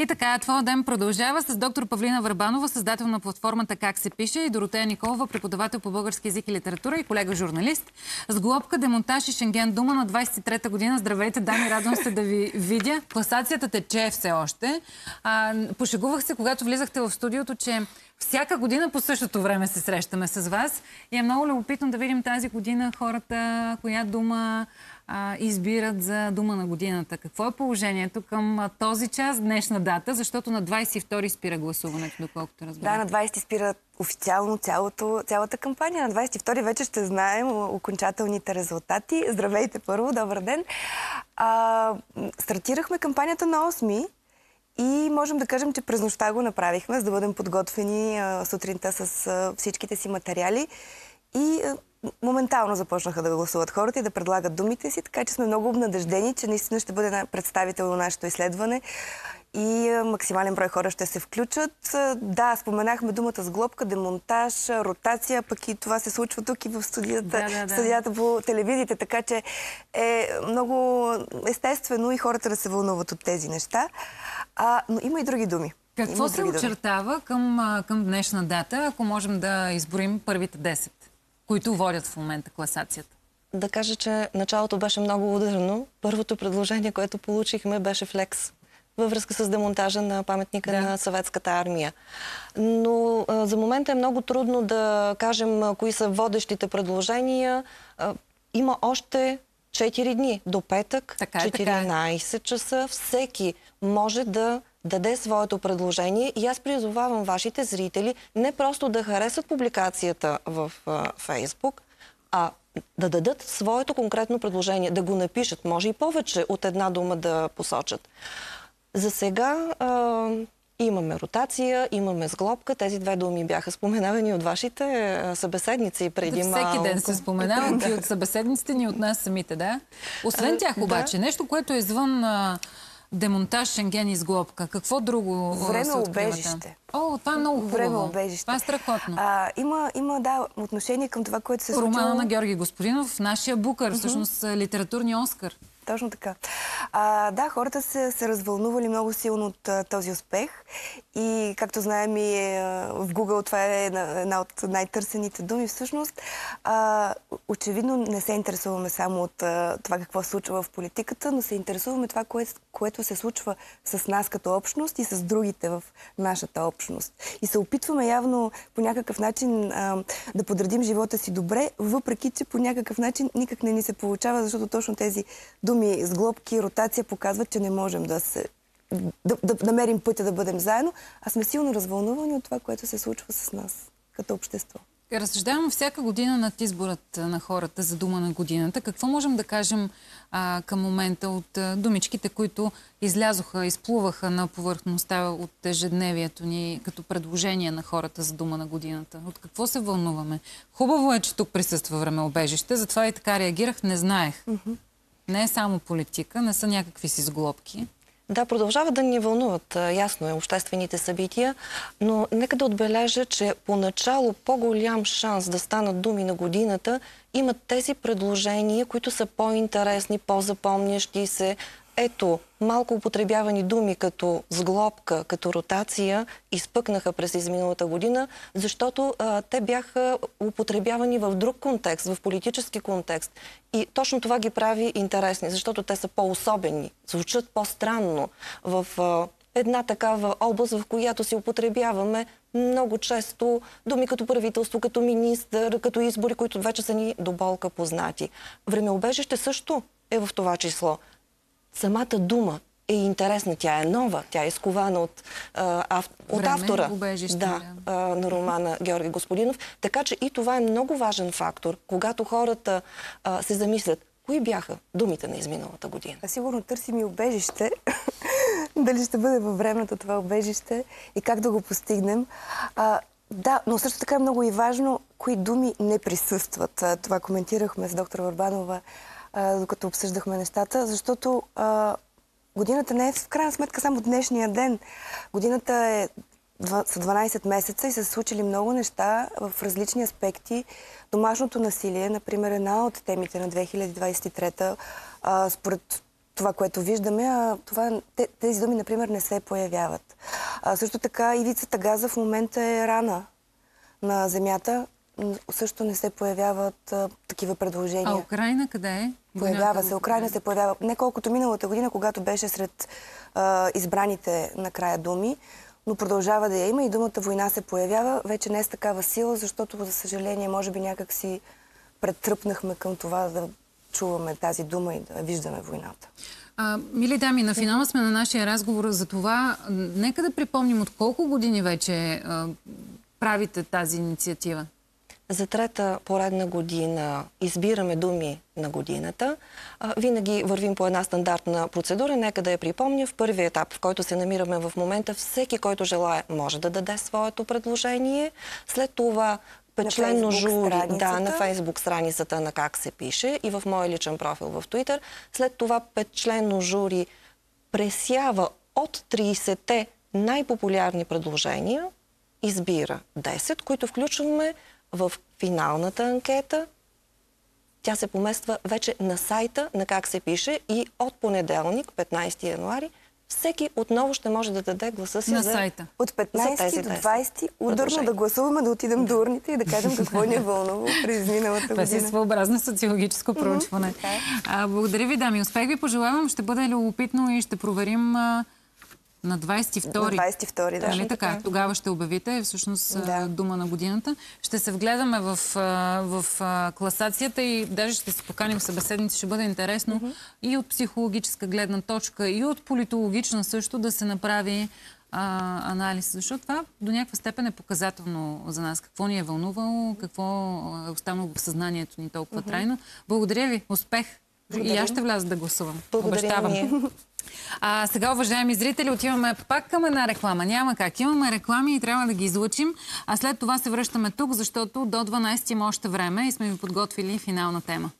И така, твоя ден продължава с доктор Павлина Върбанова, създател на платформата Как се пише и Доротея Николова, преподавател по български език и литература и колега журналист. С глобка, демонтаж и Шенген Дума на 23-та година. Здравейте, дами, радвам се да ви видя. Класацията тече все още. А, пошегувах се, когато влизахте в студиото, че всяка година по същото време се срещаме с вас. И е много любопитно да видим тази година хората, коя дума а, избират за дума на годината. Какво е положението към този час, днешна дата, защото на 22 спира гласуването, доколкото разбирам. Да, на 20 спира официално цялото, цялата кампания. На 22 вече ще знаем окончателните резултати. Здравейте първо, добър ден. А, стартирахме кампанията на 8 и можем да кажем, че през нощта го направихме, за да бъдем подготвени а, сутринта с а, всичките си материали. И моментално започнаха да гласуват хората и да предлагат думите си, така че сме много обнадеждени, че наистина ще бъде представител на нашето изследване и максимален брой хора ще се включат. Да, споменахме думата с глобка, демонтаж, ротация, пък и това се случва тук и в студията, да, да, да. студията по телевизиите, така че е много естествено и хората да се вълнуват от тези неща. А, но има и други думи. Какво се очертава към, към днешна дата, ако можем да изборим първите 10? Които водят в момента класацията? Да кажа, че началото беше много ударно. Първото предложение, което получихме, беше флекс във връзка с демонтажа на паметника да. на съветската армия. Но а, за момента е много трудно да кажем а, кои са водещите предложения. А, има още 4 дни до петък, така е, 14 така е. часа. Всеки може да даде своето предложение и аз призовавам вашите зрители не просто да харесат публикацията в Фейсбук, а да дадат своето конкретно предложение, да го напишат. Може и повече от една дума да посочат. За сега а, имаме ротация, имаме сглобка. Тези две думи бяха споменавани от вашите събеседници преди малко. Всеки ден се споменават и от събеседниците ни, от нас самите, да? Освен тях обаче, да. нещо, което е извън... А демонтаж, Шенген, изглобка. Какво друго Време обежище. О, това е много хубаво. Време обежище. Това е страхотно. А, има, има, да, отношение към това, което се случва. Романа на Георги Господинов, нашия букър, всъщност литературния Оскар. Точно така. А, да, хората се, се развълнували много силно от а, този успех и, както знаем и а, в Google това е една, една от най-търсените думи. Всъщност, а, очевидно не се интересуваме само от а, това какво се случва в политиката, но се интересуваме това, кое, което се случва с нас като общност и с другите в нашата общност. И се опитваме явно по някакъв начин а, да подредим живота си добре, въпреки че по някакъв начин никак не ни се получава, защото точно тези думи думи с глобки, ротация показват, че не можем да се да, да намерим пътя да бъдем заедно, а сме силно развълнувани от това, което се случва с нас като общество. Разсъждавам всяка година над изборът на хората за дума на годината. Какво можем да кажем а, към момента от а, думичките, които излязоха, изплуваха на повърхността от ежедневието ни като предложение на хората за дума на годината? От какво се вълнуваме? Хубаво е, че тук присъства времеобежище, затова и така реагирах, не знаех. Mm -hmm. Не е само политика, не са някакви си сглобки. Да, продължават да ни вълнуват, ясно е, обществените събития, но нека да отбележа, че поначало по-голям шанс да станат думи на годината имат тези предложения, които са по-интересни, по-запомнящи се, ето, малко употребявани думи като сглобка, като ротация изпъкнаха през изминалата година, защото а, те бяха употребявани в друг контекст, в политически контекст. И точно това ги прави интересни, защото те са по-особени, звучат по-странно в а, една такава област, в която си употребяваме много често думи като правителство, като министър, като избори, които вече са ни до болка познати. Времеобежище също е в това число самата дума е интересна, тя е нова, тя е изкована от, а, от Време, автора да, а, на романа Георги Господинов. Така че и това е много важен фактор, когато хората а, се замислят Кои бяха думите на изминалата година? А сигурно търсим и убежище. Дали ще бъде във времето това убежище и как да го постигнем. А, да, но също така е много и важно кои думи не присъстват. Това коментирахме с доктор Върбанова докато обсъждахме нещата, защото годината не е в крайна сметка само днешния ден. Годината е са 12 месеца и са се случили много неща в различни аспекти. Домашното насилие, например, една от темите на 2023-та, според това, което виждаме, а това, те, тези думи, например, не се появяват. А, също така ивицата газа в момента е рана на земята. Също не се появяват а, такива предложения. А Украина къде е? Появява се. Украина се появява. Не колкото миналата година, когато беше сред а, избраните накрая думи, но продължава да я има и думата война се появява. Вече не е с такава сила, защото, за съжаление, може би някак си претръпнахме към това да чуваме тази дума и да виждаме войната. А, мили дами, на финала сме на нашия разговор за това. Нека да припомним от колко години вече а, правите тази инициатива. За трета поредна година избираме думи на годината. Винаги вървим по една стандартна процедура. Нека да я припомня. В първия етап, в който се намираме в момента, всеки, който желая, може да даде своето предложение. След това Фейсбук жури, да, на Фейсбук страницата на как се пише и в мой личен профил в Twitter. След това петчленно жури пресява от 30-те най-популярни предложения, избира 10, които включваме в финалната анкета. Тя се помества вече на сайта на как се пише и от понеделник, 15 януари, всеки отново ще може да даде гласа си На за... сайта. От За 15 тези до 10 20 ударно да гласуваме, да отидем до урните и да кажем какво ни е вълнало през миналата Това си е година. своеобразно социологическо проучване. така е. А, благодаря ви, дами. Успех ви пожелавам. Ще бъде любопитно и ще проверим а, на 22 На 22, да. Нали така? Тогава ще обявите всъщност а, Да. дума на годината. Ще се вгледаме в, в а, класацията и даже ще си поканим събеседници. Ще бъде интересно и от психологическа гледна точка, и от политологична също да се направи а, анализ. Защото това до някаква степен е показателно за нас. Какво ни е вълнувало, какво е останало в съзнанието ни толкова трайно. Благодаря ви. Успех! И аз ще вляза да гласувам. Благодаря Обещавам. ние. А сега, уважаеми зрители, отиваме пак към една реклама. Няма как. Имаме реклами и трябва да ги излучим. А след това се връщаме тук, защото до 12 има още време и сме ви подготвили финална тема.